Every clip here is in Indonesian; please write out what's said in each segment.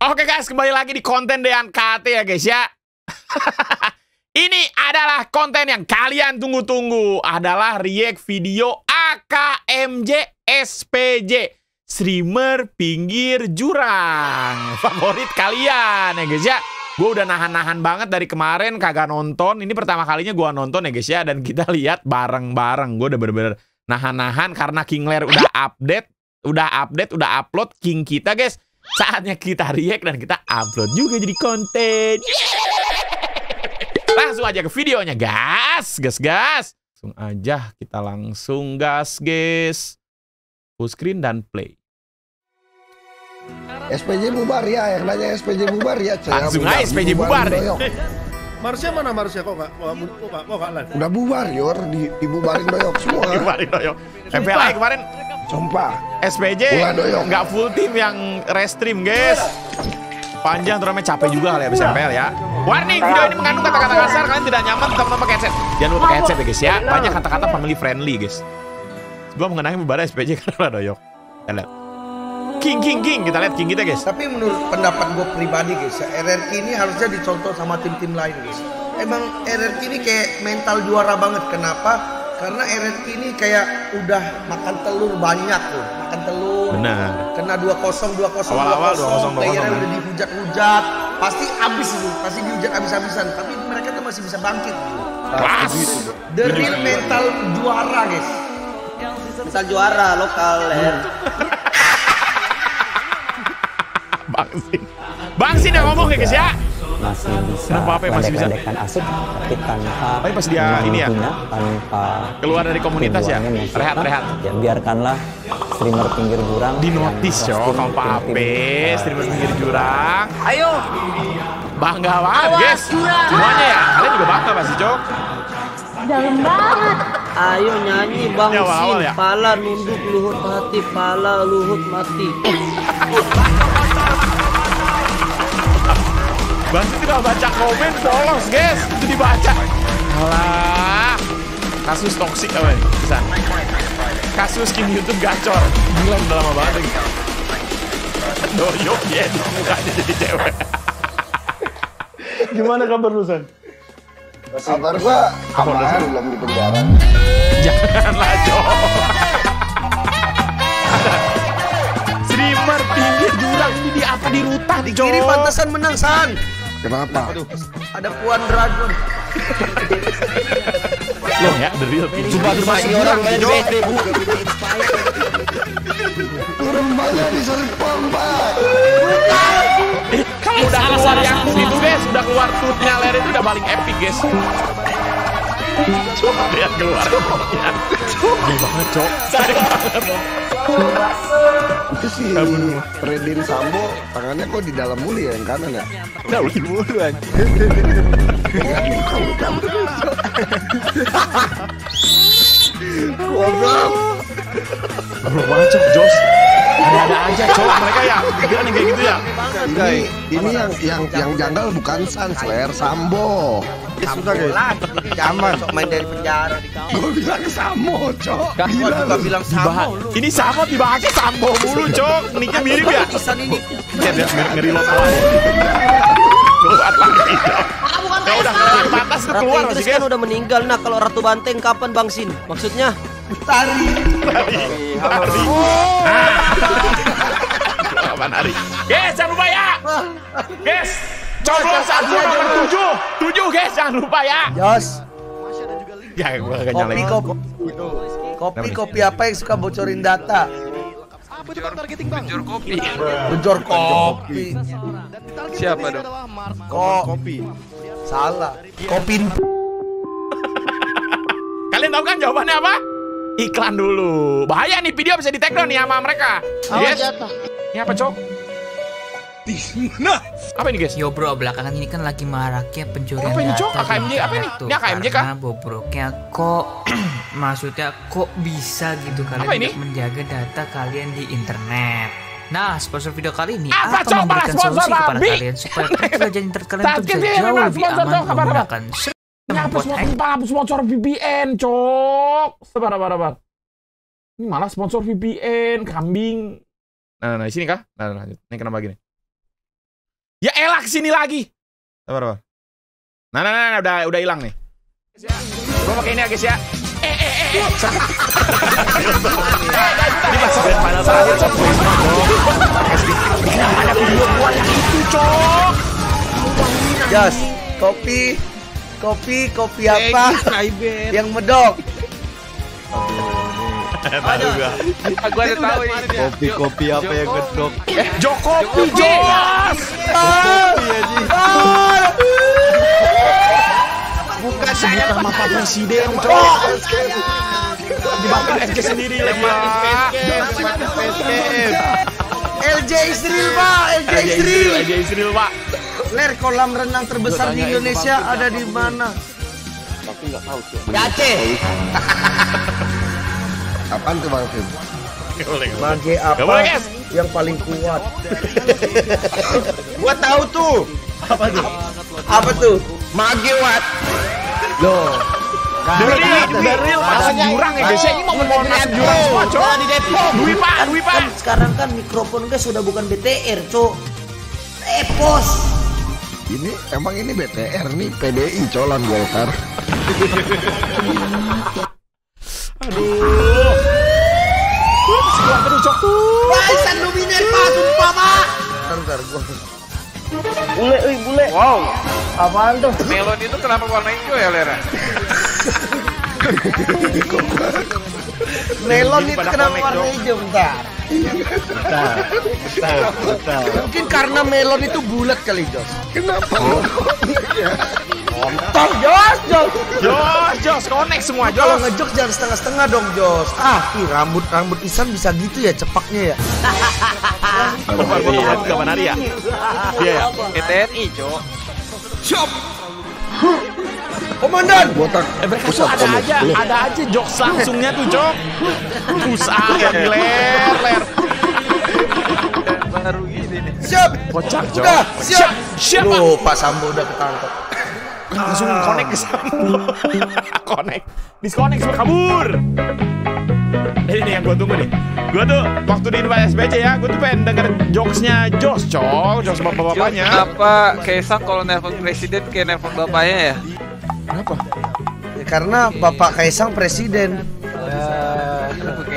Oke guys, kembali lagi di konten Dean KT ya guys ya. Ini adalah konten yang kalian tunggu-tunggu. Adalah react video AKMJ SPJ. Streamer pinggir jurang. Favorit kalian ya guys ya. Gue udah nahan-nahan banget dari kemarin kagak nonton. Ini pertama kalinya gue nonton ya guys ya. Dan kita lihat bareng-bareng. Gue udah bener-bener nahan-nahan karena King Lair udah update. Udah update, udah upload King kita guys. Saatnya kita react dan kita upload juga jadi konten. Langsung aja ke videonya, gas, gas, gas. Langsung aja kita langsung gas, guys. Full screen dan play. SPJ bubar ya, yang nanya SPJ bubar ya. Saya Langsung bubar, aja SPJ bubar dibubarin deh. doyok. Marsnya mana Marsnya kok nggak kok nggak kok nggak? Udah bubar yor, di, dibubarin doyok semua. Kemarin doyok. FPLI kemarin Sumpah. SPJ nggak full tim yang restream, guys. Panjang turunnya capek juga kali habis MPL ya. Warning, video ini mengandung kata-kata kasar. Kalian tidak nyaman teman-teman pakai headset. Jangan lupa pakai headset ya guys ya. Banyak kata-kata family friendly guys. Gua mengenai membara SPJ karena doyok. Kita lihat. King, king, king. Kita lihat king kita guys. Tapi menurut pendapat gue pribadi guys, ya, RRQ ini harusnya dicontoh sama tim-tim lain guys. Emang RRQ ini kayak mental juara banget. Kenapa? Karena RRQ ini kayak udah makan telur banyak loh. Makan telur. Benar. Kena 2-0, 2-0, Awal-awal 2-0, 2-0, Playernya kan? udah dihujat-hujat. Pasti habis itu. Pasti dihujat habis-habisan. Tapi mereka tuh masih bisa bangkit. Kelas. The real mental juara guys. Misal juara lokal ya. Bangsin. Bangsin yang ngomong ya guys ya. Masih bisa bisa? pendek-pendekkan asup tapi tanpa Tapi pas dia ini ya, tanpa keluar dari komunitas ya? Rehat, rehat. ya biarkanlah streamer pinggir jurang Di notis yo, kamu Pak tim-tim, Ape, eh, streamer pinggir jurang. Ayo, Bangga banget guys. Semuanya ya, kalian juga bangga pasti cok. Dalam banget. ayo nyanyi Bang Ya, Sin. ya. Pala nunduk luhut hati, pala luhut mati. Bangsi tidak baca komen, polos guys. Itu dibaca. Alah. Kasus toksik apa nih? Bisa. Kasus King YouTube gacor. Gila udah lama banget lagi. Doyok ya, mukanya jadi cewek. Gimana kabar lu San? Kabar gua aman, belum di penjara. Janganlah Jok. Streamer pinggir jurang ini di apa di rutan Di kiri pantesan menang San. Kenapa? Ada Puan Dragon. Loh ya, the real Sumpah sumpah ini orang di BSD bu. Rembangnya diserpong, Pak. Eh, Kalau udah keluar yang itu guys, udah keluar tutnya ler itu udah paling epic guys. Coba lihat keluar. Gede banget, Cok. Banget. Itu si Redin Sambo, tangannya kok di dalam mulu ya, yang kanan ya? Udah udah mulu. Goblok. Belum banget. Jos. Ada-ada aja, Cok. Mereka ya pikiran yang kayak gitu ya. Ini, ini yang yang yang janggal bukan Sans, Sambo. Sudah guys. Aman. Sok main dari penjara di kampung. Gue bilang Sambo, cok. Gua Gila juga lu. bilang sama lu. Ini sama dibahasnya sambo mulu, Cok. Niknya mirip ya. Pisan ini. Ya, ngeri ngeri lo lagi. Keluar lagi, Cok. Ya udah batas keluar masih kan guys. udah meninggal. Nah kalau Ratu Banteng kapan Bang Sin? Maksudnya? Tari. Hari. Hari. Apaan hari? Guys, jangan lupa ya. Guys, coblos satu nomor tujuh. Tujuh guys, jangan lupa ya. Jos. Ya, gue gak Kopi nyalain. kopi. Kopi kopi apa yang suka bocorin data? Bejor kopi. Siapa dong? Kok kopi. Salah. Kopi. Kalian tahu kan jawabannya apa? Iklan dulu. Bahaya nih video bisa di take down nih sama mereka. Yes. Ini apa, Cok? Apa ini, guys? Yo bro, belakangan ini kan lagi maraknya pencurian Apa ini, data AKMJ? Apa ini? Ini AKMJ kah? Karena bobroknya kok, maksudnya kok bisa gitu kalian Apa ini? tidak menjaga data kalian di internet. Nah, sponsor video kali ini Apa, akan memberikan solusi kepada babi. kalian supaya pelajaran internet kalian tuh Sakit bisa nih, jauh lebih sponsor, aman menggunakan Ini apa bot hack sponsor, sponsor VPN, Cok? Sabar, sabar, sabar. Ini malah sponsor VPN, kambing. Nah, nah, nah, di sini kah? Nah, nah, lanjut. Ini kenapa gini? Ya elah ke sini lagi. Sabar, sabar. Nah, nah, nah, nah, udah udah hilang nih. Gua pakai ini ya guys ya. Eh, eh, eh, eh. Ini masuk ke final terakhir, Cok. Kenapa ada video gua yang itu, Cok? Jas, kopi, kopi, kopi apa? Yang medok. Tahu gua. Gua udah tahu ini. Kopi-kopi apa yang gedok? Jokopi, Jos. Bukan saya sama Pak Presiden, Cok. Dimakan SK sendiri lagi. LJ Israel Pak, LJ Israel. aja Israel, Pak. Ler kolam renang terbesar di Indonesia ada di mana? Di Aceh. Apaan tuh Bang Gak boleh, apa guys. yang paling kuat? Gua tahu tuh. Apa tuh? Apa tuh? Magewat. Loh. Dari dari masuk jurang ya guys. ya. Ini momen momen masuk jurang semua, Cok. di Depok. Dwi Pak, Dwi Pak. Kan sekarang kan mikrofon guys sudah bukan BTR, Cok. Epos. Ini emang ini BTR nih PDI colon Golkar. Aduh. Cok. Baisan dominer Pak, sumpah Pak. Ntar gua. Bule, euy, bule. Wow, Apaan tuh? melon itu kenapa warna hijau ya, Lera? Melon itu kenapa warna hijau bentar? Mungkin karena melon itu bulat kali Jos. Kenapa? Toh Jos, Jos. Jos, Jos, connect semua, Kalau Jos. ngejok jangan setengah-setengah dong Jos. Ah, ih, rambut rambut Isan bisa gitu ya cepaknya ya. Iya, kapan hari ya? Iya ya. TNI, Cok. Komandan. Botak. Eh mereka tuh ada aja, ada aja jokes langsungnya tuh, Cok. Pusat lagi ler, ler. Baru gini nih. Siap. Kocak, Cok. Udah, siap. Siap, Pak. Loh, Pak Sambo udah ketangkep. Langsung connect ke sana. connect. Disconnect semua kabur. Ini nih yang gue tunggu nih. Gue tuh waktu di Invite SBC ya, gue tuh pengen denger jokesnya Jos, Cok. Jokes bapak-bapaknya. kenapa Kaisang kalau nelpon presiden kayak nelpon bapaknya ya? Kenapa? Ya, karena Bapak Kaisang presiden.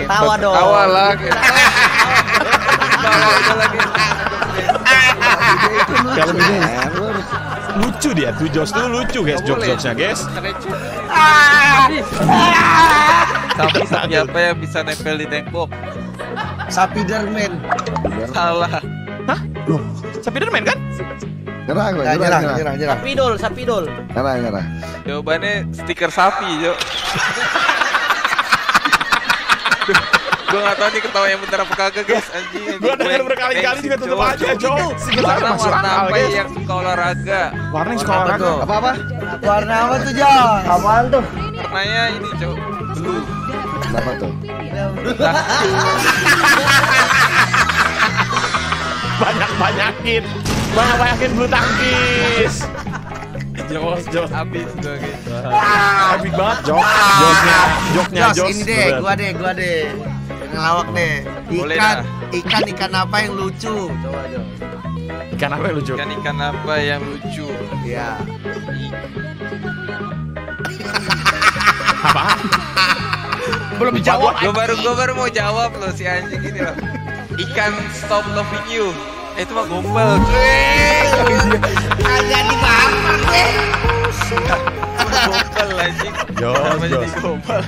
Tawa dong. Tawa lah. Tawa lagi. Kalau ini lucu dia tuh Jos tuh lucu guys jokes-jokesnya guys. Tapi sapi apa yang bisa nempel di tembok? Spiderman. Salah. Spiderman kan? Nyerah gue, Nah, nyerah, nyerah, nyerah. nyerah, nyerah. Sapidol, sapidol. Nyerah, nyerah. Jawabannya stiker sapi, Jo. Gue gak tau nih ketawa yang bener apa kagak guys anjing Gua denger berkali-kali juga tetep aja, Cok. Sikit Warna warna apa yang suka olahraga Warna yang suka Apa olahraga. Apa-apa? Warna apa tuh, Jos? Apaan tuh? Warnanya ini cok Blue Kenapa tuh? Banyak-banyakin. Banyak-banyakin bulu tangkis. Jos, Jos. Abis gue gitu Epic banget, Jok. Joknya, joknya Jos, Jos. ini deh, gua deh, gua deh. Ngelawak deh. Boleh Ikan, dah. ikan, ikan apa yang lucu? Coba, Jos. Ikan apa yang lucu? Ikan-ikan apa yang lucu Iya. Apa? Belum dijawab. Gue baru gue baru mau jawab loh si anjing ini loh Ikan stop loving you Eh, itu mah gombal Kagak dimakan, deh. Gombal anjing Jos, Jos. gombal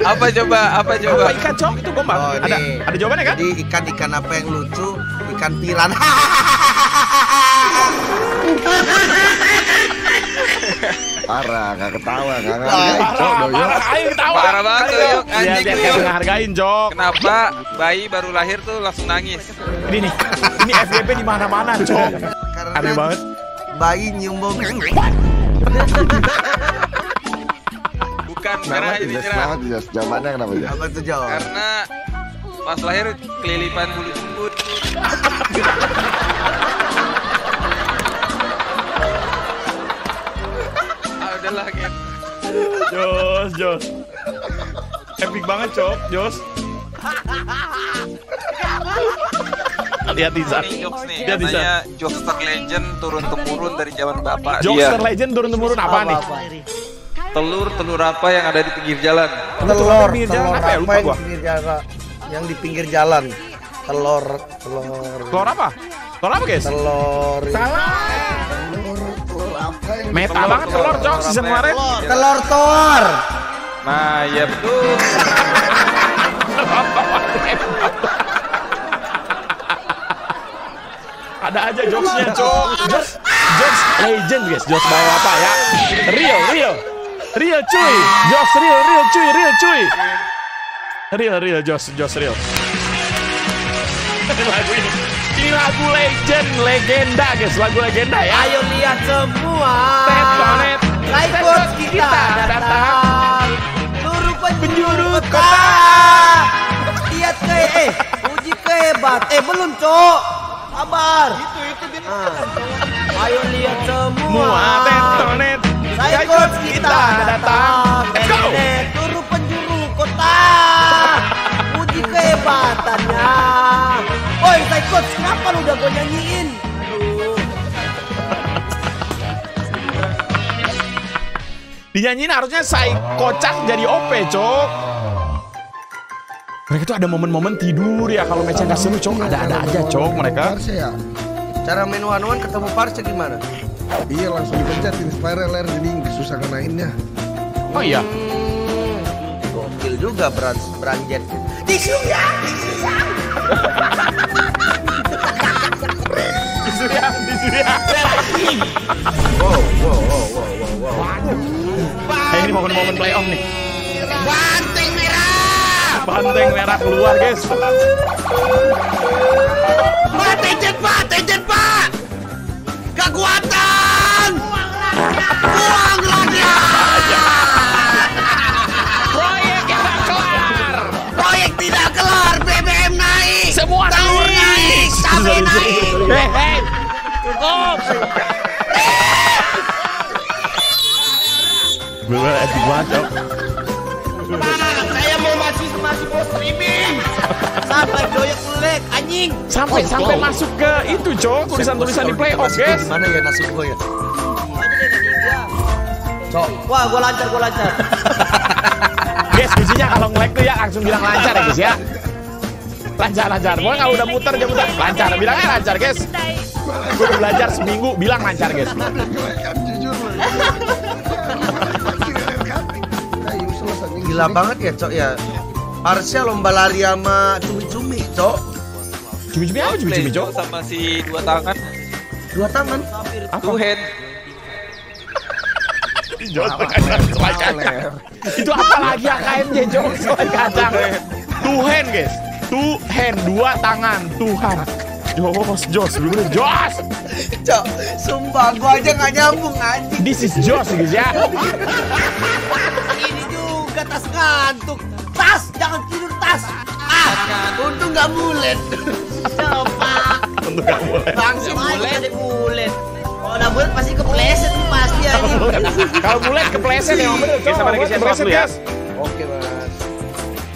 Apa coba apa coba Apa ikan, Cok? Itu gombal. Oh, ada, nih. ada jawabannya kan? Jadi ikan-ikan apa yang lucu? Ikan piran. Parah, gak ketawa, gak Wah, ngargain, Cok, Parah, doyo. parah. Ayo ketawa. Parah banget, Ayo. Yuk. Iya, Anjing, biar Yuk. kita ngehargain, Jok. Kenapa bayi baru lahir tuh langsung nangis Ini nih. Ini FYP di mana-mana, Cok. Karena Aneh banget. bayi nyium bau. Bukan Kenapa karena ini jelas cerah banget, jelas. Jawabannya kenapa, Jas? Apa tuh, Jo? Karena pas lahir kelilipan bulu jembut ah udahlah gitu Jos, Jos. Epic banget, Cok. Jos. lihat jokes nih, Lihat Jokester Legend turun temurun dari zaman bapak Jokester dia. Legend turun temurun apa nih? Telur telur apa yang ada di pinggir jalan? telur pinggir telur jalan apa ya? apa Lupa yang gua. di pinggir jalan yang di pinggir jalan telur telur Telur apa? Telur apa guys? telur Meta banget telur cok season kemarin. telur tor Nah, ya betul. Ada aja jokesnya cok. Jokes, jokes legend guys. Jokes bawa apa ya? Real, real. Real cuy. Jokes real, real cuy, real cuy. Real, real, jokes, jokes real. Lagu ini. Ini lagu legend, legenda guys. Lagu legenda ya. Ayo lihat semua. Tetonet. Raikot kita Kita datang. Seluruh penjuru kota. Lihat ke eh uji kehebat. Eh belum cok. Sabar. Itu itu Ayo lihat semua. Semua tetonet. Raikot kita datang. Let's go. Nenek seluruh penjuru kota. Uji kehebatannya. Oi, Raikot, kenapa lu udah gue nyanyiin? Aduh. Dinyanyiin harusnya say kocak jadi OP, Cok. Mereka tuh ada momen-momen tidur ya kalau match nggak seru, Cok. Ada-ada aja, Cok, mereka. Harusnya ya. cara main one one ketemu Parse gimana Iya langsung dipencet inspire ler jadi susah kenainnya. Oh iya. Hmm, gokil juga beran beranjet tisu ya tisu ya Tisu ya, tisu ya. wow wow wow wow wow wow Eh, ini momen-momen playoff nih. banteng merah Banteng merah keluar, guys. pak tejet pak tejet pak kekuatan buang lagi Proyek yang gak kelar. proyek tidak kelar BBM naik Semua telur naik. cabai naik Hei, hei. Cukup. Bener epic banget. Saya mau masih masih mau streaming. Sampai doyok lek anjing. Sampai sampai masuk ke itu, Cok. Tulisan-tulisan di playoff, guys. gimana ya nasib gue ya Cok, Wah, gua lancar, gua lancar. Guys, kuncinya kalau nge-lag tuh ya langsung bilang lancar ya, guys ya. Lancar, lancar. Pokoknya kalau udah muter, dia muter. Lancar, bilangnya lancar, guys. Gue udah belajar seminggu, bilang lancar, guys. Nah, gila banget ya cok ya Harusnya lomba lari sama cumi-cumi cok Cumi-cumi apa cumi-cumi, Cok? sama si dua tangan, Dua tangan two hand. Selai kacang. Itu apa lagi AKMJ? Selai kacang. Tuhan, guys. Tuhan, dua tangan. Tuhan. Jos, Jos, bener Jos. Cok, sumpah gua aja gak nyambung anjing This is Jos, guys ya. Ini juga tas ngantuk. Tas, jangan tidur tas. Ah, Untung gak mulet coba. Boleh. Langsung mulet. Ada mulet. Kalau mulai kepleset emang bener, Cok. Sama lagi siapa Kepleset, dulu ya? Oke mas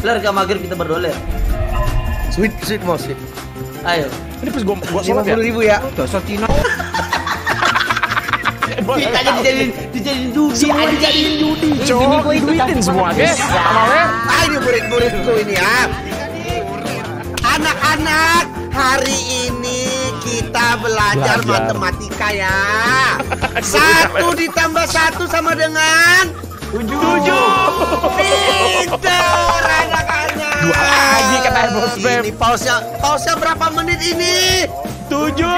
Ler gak maghrib kita berdoa Ler. Sweet, sweet mau sweet Ayo. Ini pas gua gua Lima sholat ya. puluh ribu ya Dosa Cina. Kita aja dijadiin dijadiin judi. Semua dijadiin judi, Cok. Duitin semua, guys. Sama Ler. Ah ini murid-muridku ini ya Anak-anak Hari ini kita belajar, Belajar. matematika ya Satu ditambah satu sama dengan Tujuh. Pintar anak-anak Dua lagi kata Bos Beb. Ini pausnya, pausnya berapa menit ini? Tujuh.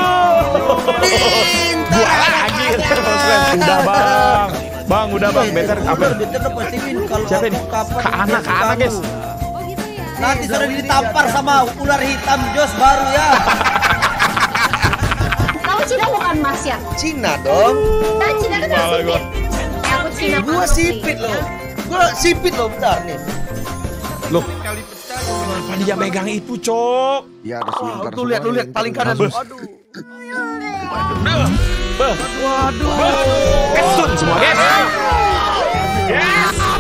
Pintar Dua lagi kata Bos Beb. Udah bang. Bang, udah bang. Better? Better aku kapan Ke anak, ke anak, guys. Nanti sudah ditampar sama ular hitam Jos baru ya. Kamu Cina bukan Mas ya? Cina dong Nah, Cina kan gua. Eh, aku Cina Gua sipit loh Gua sipit loh bentar nih Loh. Kenapa dia megang itu, Cok? Ya harus minta Tuh lihat, lu lihat paling kanan. Aduh. Waduh semua, guys. Yes. Malah musik,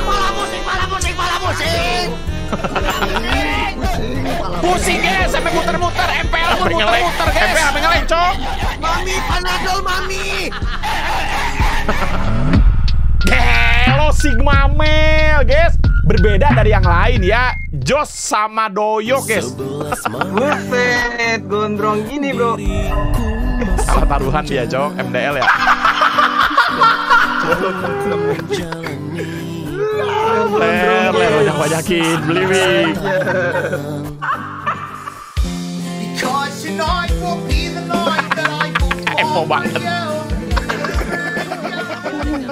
Pusing guys, sampai muter-muter, MPL pun muter-muter guys. MPL sampai ngeleng, cok. Mami, panadol mami. Hello Sigma Mel, guys. Berbeda dari yang lain ya. Jos sama Doyo, guys. Buset, gondrong gini bro. Salah taruhan dia, cok. MDL ya. Ler, ler, banyak-banyakin. Beli. Epo banget.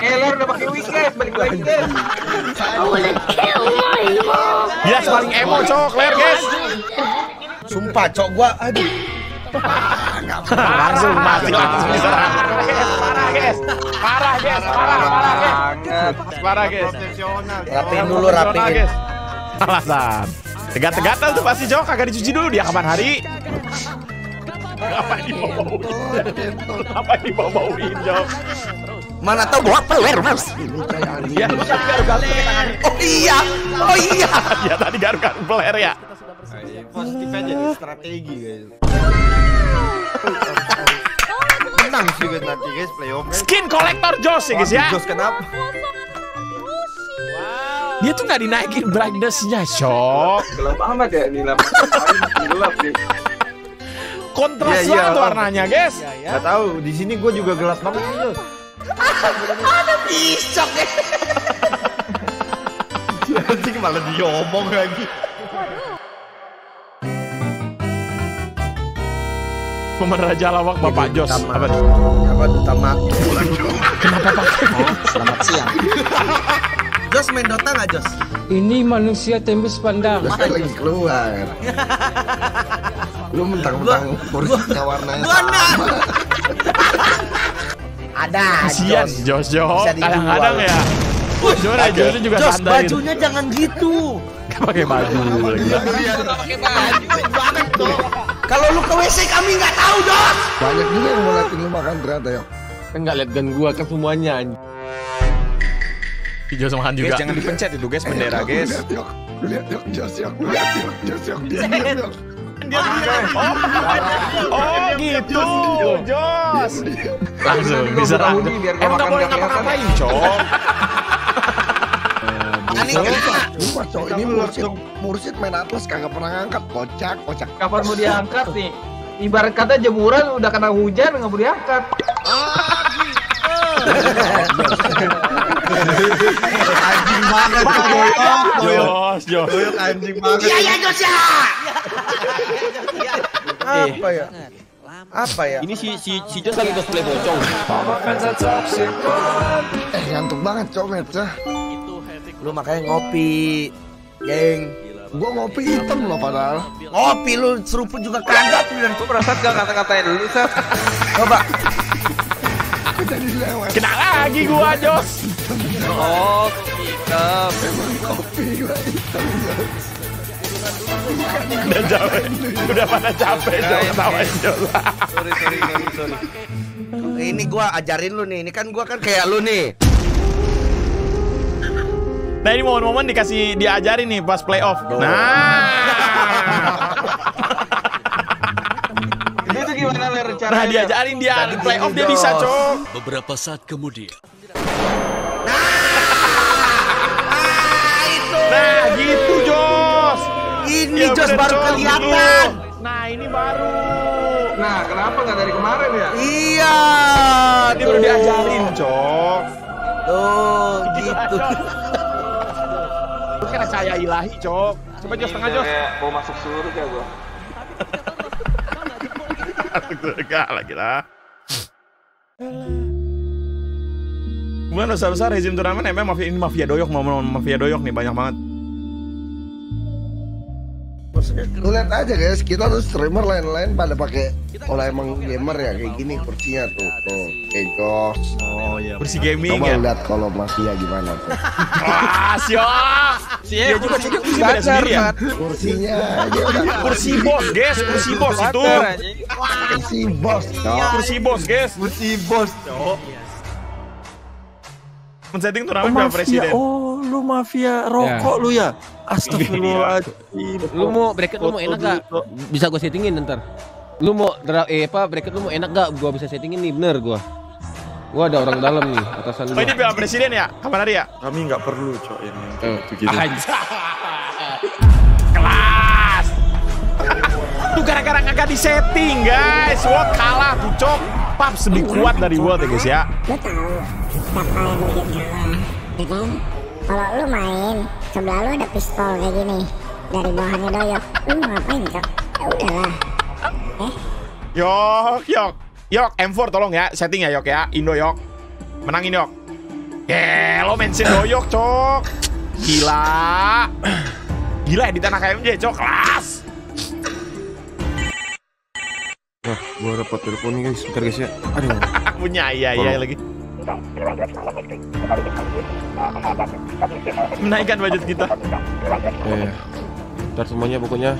Eh, Ler udah pakai weekend, balik lagi deh. Yes, paling emo, cok. Ler, guys. Sumpah, cok gua aduh. Langsung mati, langsung diserang. Parah, guys. Parah, guys. Parah, parah, guys. Parah, guys. Rapiin dulu, rapiin. Alasan. Tegat-tegatan tuh pasti cok kagak dicuci dulu dia kapan hari. Apa dibawa-bawin? Apa dibawa-bawin, Jok? Mana tahu gua peler, Mas. Ya, lu tadi garuk-garuk pakai tangan. Oh iya. Oh iya. Ya, tadi garuk-garuk peler ya. Positif aja nih strategi guys. Menang sih guys nanti guys playoff. Skin kolektor Jos ya, guys ya. Jos kenapa? Dia tuh nggak dinaikin brightness-nya, Cok. Gelap amat ya ini lap. Gelap nih. Kontras Iya, iya, banget Om. warnanya, guys. Gak tahu di sini gue juga gelap banget nih Jos. Isok ya. Nanti malah diomong lagi. Pemeran Raja Lawak Bapak Jos. Utama. Apa nih? Apa utama? Selamat siang. Jos main Dota nggak Jos? Ini manusia tembus pandang. Kan lagi keluar. Lu mentang-mentang kursinya warnanya Gua sama. Ada. Kasian Jos, Jos. Kadang-kadang ya. Jos, Jos juga Jos santai. gitu. bajunya jangan gitu. Gak pakai baju lagi. Kalau lu ke WC kami nggak tahu Jos. Banyak juga yang mau liatin lu makan ternyata ya. Kan nggak lihat gan gua kan semuanya. anjing. Jos makan juga. jangan dipencet itu guys bendera guys. Lihat Jos yok, lihat yok, Jos yok, dia diam yok. Oh gitu, Jos. Langsung gua Emang nggak makan boleh ngapa-ngapain, Cok. Panik Sumpah cowok ini mursid, mursid main atlas kagak pernah ngangkat kocak, kocak. Kapan mau diangkat nih? Ibarat kata jemuran udah kena hujan nggak mau diangkat. Anjing banget Jos, Jos. Doyok anjing banget. Iya ya Jos ya. Apa ya? Apa ya? Ini si si si Jos lagi cosplay pocong. Eh ngantuk banget cowok Metsa. Lu makanya ngopi, geng. Gua ngopi hitam loh padahal. Ngopi lu seruput juga kagak tuh dan Lu perasaan gak kata-katain dulu, Sat? coba. Kena lagi gua, Jos. Oh, hitam. Kopi gua hitam. Udah capek. Udah pada capek, Jos. Ketawain, Jos. Sorry, sorry, sorry, sorry. Ini gua ajarin lu nih. Ini kan gua kan kayak lu nih. Nah ini momen-momen dikasih diajarin nih pas playoff. Nah. Itu tuh gimana Ler Nah caranya? diajarin dia di playoff dia bisa, Cok. Beberapa saat kemudian, Nah, gitu, Jos. Ini Ya Jos baru kelihatan. Nah, ini baru. Nah, kenapa nggak dari kemarin ya? Iya. Ini baru diajarin, Cok. Tuh, gitu. Kan cahaya ilahi, Cok. Coba Jos tengah, Jos. Mau masuk surga gua. Masuk surga lagi lah. Kemudian besar-besar rezim turnamen emang mafia ini mafia doyok mau mafia doyok nih banyak banget. Lu lihat aja guys, kita tuh streamer lain-lain pada pakai kalau emang gamer ya kayak gini kursinya tuh, tuh kayak Jos. Oh iya. Kursi gaming Coba ya. lihat kalau mafia gimana tuh. Wah, siap. Dia juga jadi kursi beda sendiri ya. Kursinya udah Kursi bos, guys, kursi bos itu. kursi bos. Cok. Kursi bos, guys. Kursi bos. Men setting turnamen Piala Presiden. Lu mafia rokok lu ya. Astagfirullahaladzim. Lu mau bracket lu mau enak gak? Bisa gue settingin ntar. Lu mau eh apa bracket lu mau enak gak? Gua bisa settingin nih bener gua. Gua ada orang dalam nih atasan Oh gua. ini piala presiden ya? Kapan hari ya? Kami nggak perlu cok yang Eh, itu gitu. Kelas. Tuh gara-gara kagak disetting guys. Wah kalah tuh cok. Paps lebih kuat dari World ya guys ya. Lu tahu siapa yang bikin kalah, ya kan? Kalau lu main, sebelah lu ada pistol kayak gini dari bawahannya doyok. Lu mau ngapain cok? Ya udahlah. Yok, yok. Yok, M4 tolong ya, setting ya Yok ya. Indo Yok. Menangin Yok. Ye, lo mention doyok, Cok. Gila. Gila di tanah KMJ, Cok. Kelas. Wah, gua dapat telepon nih guys. Bentar guys ya. Aduh. Punya iya iya lagi. Menaikkan budget kita. Ya, ya. Ntar semuanya pokoknya.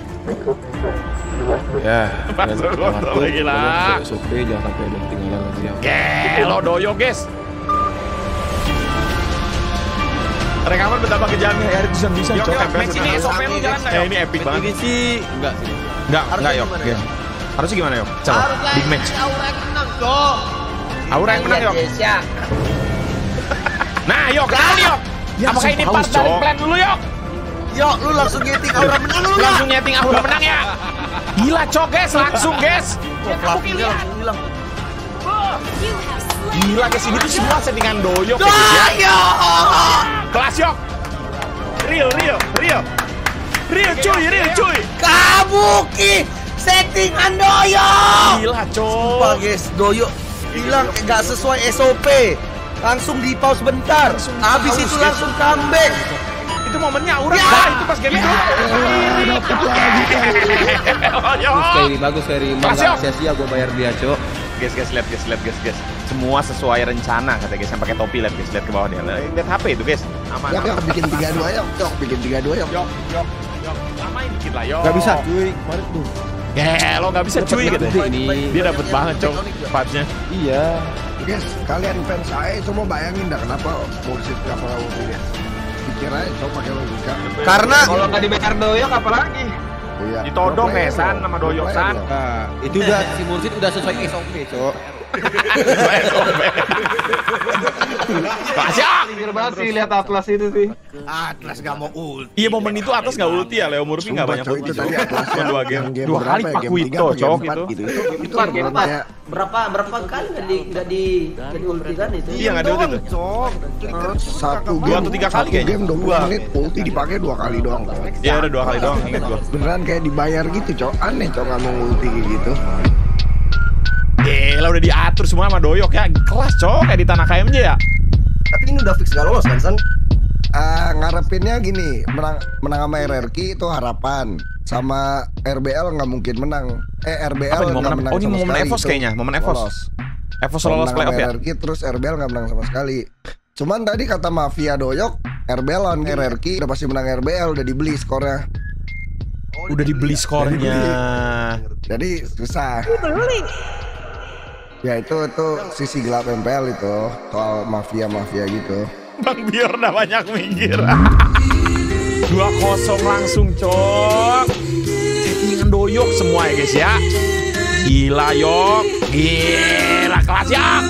Ya. Lah. pokoknya SOP jangan sampai ada yang ketinggalan lagi ya. Gelo doyok, guys. Rekaman betapa kejamnya ya, bisa bisa yok, FPS match ini. SOP lu jalan nggak, Eh, Yok? ini epic banget. ini sih enggak sih. Enggak, Harusnya enggak Guys. Harusnya gimana Yok? Coba. Big match. Aura menang, Cok. Aura yang menang, Yok. Indonesia. Nah, Yok, kali Yok. Ya, Apakah ini part dari plan dulu, Yok? Yok, lu langsung nyeting aura menang lu. Langsung nyeting Aura menang ya. Gila, Cok, guys. Langsung, guys. Wah, pelatihnya langsung hilang. Gila, guys. Ini tuh semua settingan doyok. Doyok! Kelas, Yok. Real, real, real. Real, cuy, real, cuy. Kabuki settingan doyok. Gila, Cok. Sumpah guys, doyok hilang nggak sesuai SOP. Langsung di pause bentar. Habis itu langsung comeback. Itu momennya Aura. Ya. Nah, itu pas game itu. Bagus Kairi, bagus Mas, Yok. nggak sia-sia gua bayar dia, Cok. Guys, guys, lihat, guys, lihat, guys, guys. Semua sesuai rencana, kata guys. Yang pakai topi, lihat, guys, lihat ke bawah dia. Lihat HP itu, guys. Aman. Yok, yok, bikin tiga dua yok, yok, bikin tiga dua yok. Yok, yok, yok. Lamain dikit lah, yok. Gak bisa cuy, kemarin tuh. Ya, lo nggak bisa cuy gitu. Ini. Dia dapat banget, cok. Vibes-nya. Iya. Guys, kalian fans saya cuma bayangin dah kenapa Mursid gak pernah ulti guys. Pikir aja coba pakai logika. Karena Kalau nggak dibayar doyok apalagi? Iya. Ditodong Pro player ya, San, loh. nama Pro Doyok, San. Nah, itu udah si Mursid udah sesuai SOP, Cok. Yok. Pinggir banget sih lihat Atlas itu sih. Atlas gak mau ulti. Iya momen itu atas nggak ulti ya Leo Murphy nggak Sumpah, banyak ulti itu tadi. Atlas dua game dua kali ya? Pak Wito empat itu gitu. Itu itu Berapa berapa kali nggak di nggak di nggak di ulti kan itu? iya nggak ada ulti tuh satu Dua game atau tiga kali kayaknya. game 20 Dua. menit ulti dipakai dua kali doang. Iya udah dua kali doang ingat gua beneran kayak dibayar gitu cok aneh cok nggak mau ulti gitu Gila udah diatur semua sama Doyok ya. Kelas cok kayak di tanah KMJ ya. Tapi ini udah fix gak lolos kan San? Ah, ngarepinnya gini menang menang sama RRQ itu harapan. Sama RBL nggak mungkin menang. Eh RBL nggak apa? menang Oh, ini momen sekali, Evos kayaknya, momen Evos. lolos. Evos lolos menang playoff ya? RRQ terus RBL nggak menang sama sekali. Cuman tadi kata Mafia Doyok RBL lawan RRQ udah pasti menang RBL udah dibeli skornya. Udah dibeli skornya. Jadi susah ya itu itu sisi gelap MPL itu soal mafia mafia gitu. Bang Bior udah banyak mikir 2-0 langsung cok. Settingan Doyok semua ya guys ya. Gila Yok Gila kelas ya.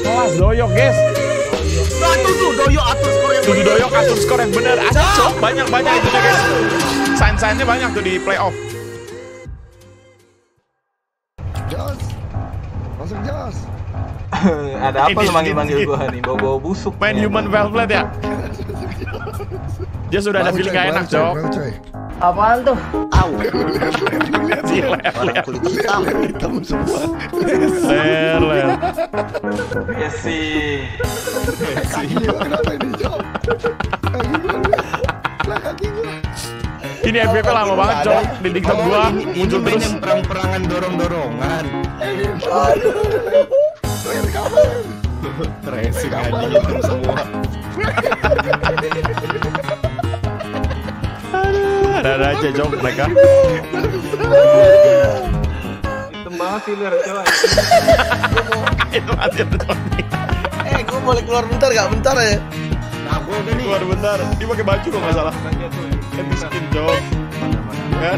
Kelas Doyok guys. Nah, tuh tuh doyok atur skor yang Tuh bener. Doyok atur skor yang bener. Ada cok. Banyak-banyak itu guys. Sign-signnya banyak tuh di playoff Ada apa Ini lu manggil-manggil gua nih? Bau-bau busuk. Main nih. human velvet ya Dia sudah ada feeling gak enak coy, cok. Apaan tuh? Lihat sih lihat Kulit hitam. hitam semua Ler ler Ya sih. kenapa ini Kaki gua. Ini FBP lama banget cok Di TikTok gua muncul terus perang-perangan dorong-dorongan. Racing anjing itu semua Ada-ada aja cok mereka. Itu masih Eh, gue boleh keluar bentar gak? Bentar ya. Keluar bentar. Dia pakai baju kok nggak salah. Kan miskin. Kan?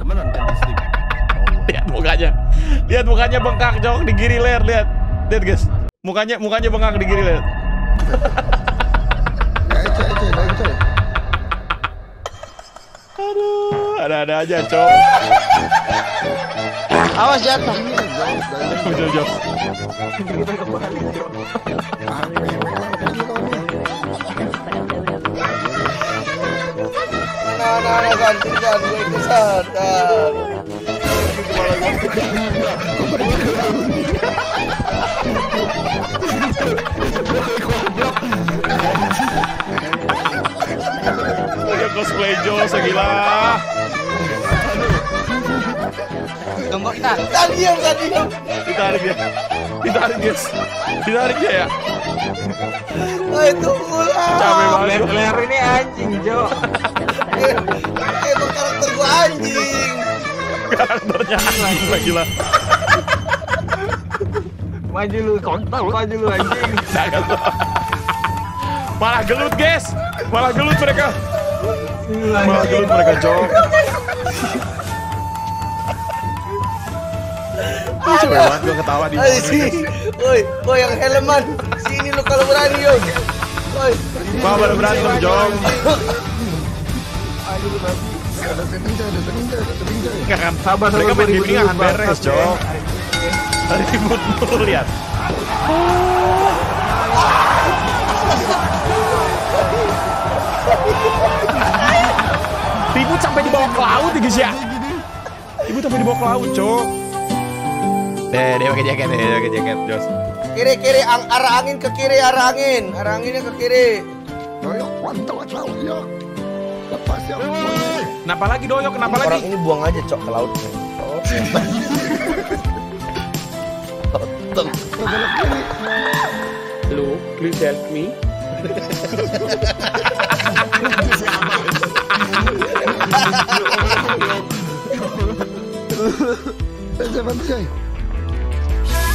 Temenan kan. Lihat mukanya. Lihat mukanya bengkak Cok di kiri layar lihat. Lihat guys. Mukanya mukanya bengkak di kiri ece, ece. Aduh, ada-ada aja Cok. Awas jatuh. Jok, Jok. Nah, nah, nah, ganti, ganti, gue Nah. Dia cosplay Jos gila. Tunggu kita. Tak diam, tak diam. Ditarik dia. Ditarik guys. Dia ya. Ayo tunggu lah. Capek banget. gua. Ler ini anjing, Jo. Emang karakter gua anjing. Karakternya anjing lah gila. Maju lu, kontol, maju lu anjing. Lu. Malah gelut guys. Malah gelut mereka. Malah gelut mereka Cok. Capek banget gue ketawa di woi, woi yang helman. Sini lu kalau berani yo. Woi, Wah pada berantem Jong. Ada setting coy, ada setting coy, ada setting coy. Nggak kan Sabar, Mereka sabar, main nggak akan beres bangsat, Jong. Ribut mulu lihat. Ribut sampai dibawa ke laut ya guys ya. Ribut sampai dibawa ke laut, Cok. Deh, dia pakai jaket, dia pakai jaket, Jos. kiri kiri ang, arah angin ke kiri, arah angin. Arah anginnya ke kiri. Doyok, mantap ya. Lepas ya. Kenapa lagi doyok? Kenapa Orang lagi? ini buang aja cok ke laut. Oh. Lu, please help me.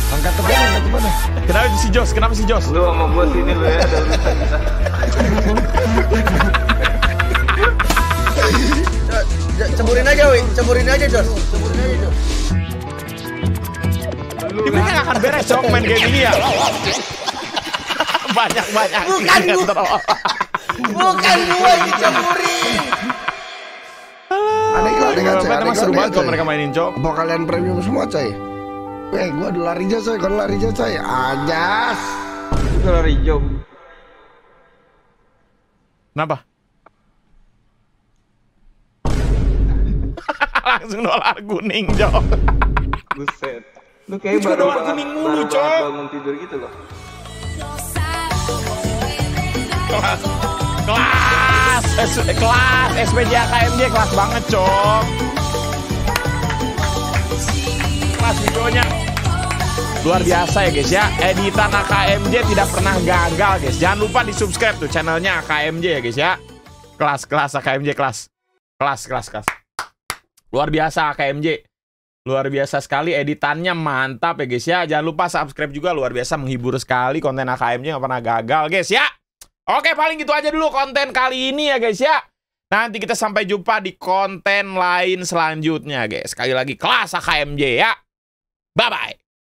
Angkat ke mana, angkat ke mana? Kenapa si Jos? Kenapa si Jos? Lu sama gua sini lu ya, Ceburin aja, wih. Ceburin aja, Jos. Ceburin aja, Jos. Ini nggak akan beres, Cok, main game ini ya. Banyak-banyak. Bukan gua. Bukan gua yang diceburin. Aneh iklan, aneh coy. Emang seru banget kalau mereka mainin, Cok. Apa kalian premium semua coy? Eh, gua ada lari aja coy, kalau lari aja coy. Ajas. Itu lari jom. Kenapa? Langsung dolar kuning, Cok. Buset. Lu kayak baru banget- kuning mulu, Cok. bangun tidur gitu loh. Kelas. Kelas. S kelas. SPJ KMJ kelas banget, Cok. Kelas videonya. Luar biasa ya guys ya. Editan AKMJ tidak pernah gagal guys. Jangan lupa di subscribe tuh channelnya AKMJ ya guys ya. Kelas kelas AKMJ kelas. Kelas kelas kelas. Luar biasa AKMJ. Luar biasa sekali editannya mantap ya guys ya. Jangan lupa subscribe juga luar biasa menghibur sekali konten AKMJ nggak pernah gagal guys ya. Oke paling gitu aja dulu konten kali ini ya guys ya. Nanti kita sampai jumpa di konten lain selanjutnya guys. Sekali lagi kelas AKMJ ya. Bye bye.